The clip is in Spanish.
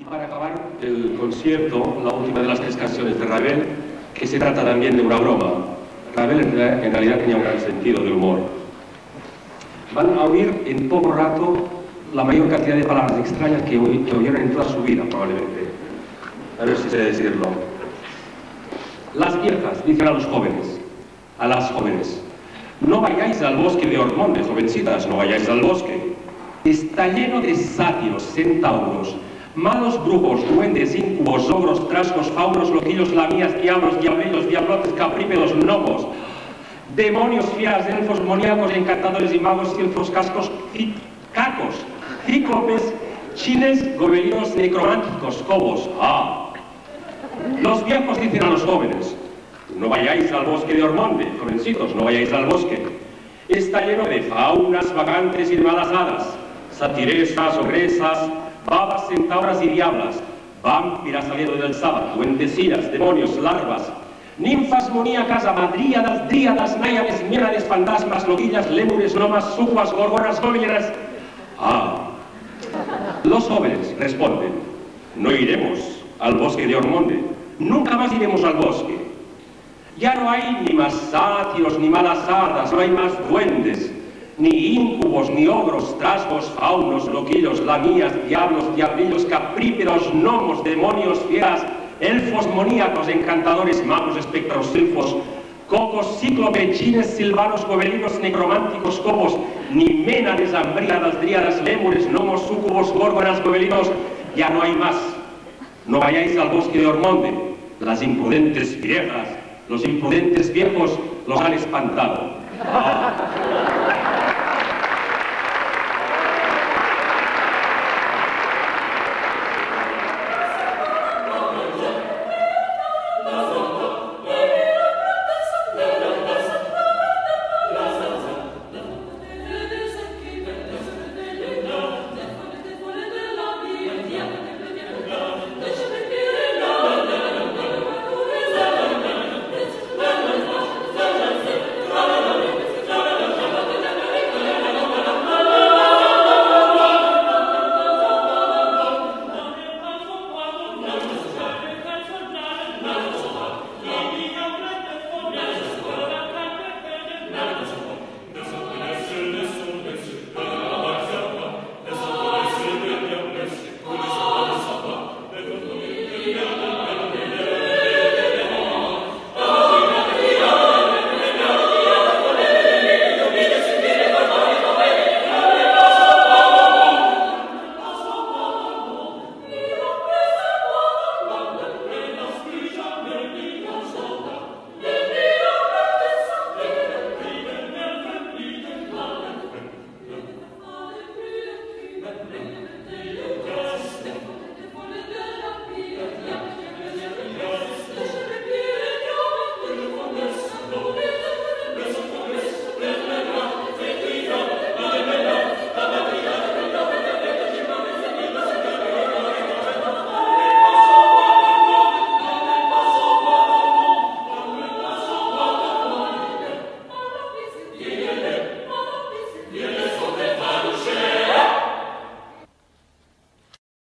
Y para acabar el concierto, la última de las tres canciones de Ravel, que se trata también de una broma. Ravel en realidad, en realidad tenía un gran sentido del humor. Van a oír en poco rato la mayor cantidad de palabras extrañas que, oy- que oyeron en toda su vida, probablemente. A ver si sé decirlo. Las viejas dicen a los jóvenes, a las jóvenes, no vayáis al bosque de Ormonde, jovencitas, no vayáis al bosque. Está lleno de sátiros, centauros, malos brujos, duendes, incubos, ogros, trascos, faunos, loquillos, lamías, diablos, diablillos, diablotes, caprípedos, gnomos, demonios, fieras, elfos, moníacos, encantadores y magos, silfos, cascos, cacos, cíclopes, chines, gobelinos, necrománticos, cobos. Ah, los viejos dicen a los jóvenes, no vayáis al bosque de Ormonde, jovencitos, no vayáis al bosque. Está lleno de faunas vagantes y de malas hadas, satiresas, ogresas, babas, centauras y diablas, vampiras saliendo del sábado, duendecillas, demonios, larvas, ninfas moníacas, amadríadas, dríadas, náyades, miérades, fantasmas, loquillas, lémures, lomas, sucuas, gorgonas, góminas. Ah, los jóvenes responden, no iremos al bosque de Ormonde, nunca más iremos al bosque. Ya no hay ni más sátiros, ni malas hadas, no hay más duendes, ni íncubos, ni ogros, trasgos, faunos, loquillos, lamías, diablos, diablillos, capríperos, gnomos, demonios, fieras, elfos, moníacos, encantadores, magos, espectros, silfos, cocos, cíclope, chines, silvanos, gobelinos, necrománticos, cobos, ni ménades, ambríadas, dríadas, lémures, gnomos, súcubos, górgonas, gobelinos, ya no hay más. No vayáis al bosque de Ormonde, las imprudentes viejas, los imprudentes viejos los han espantado.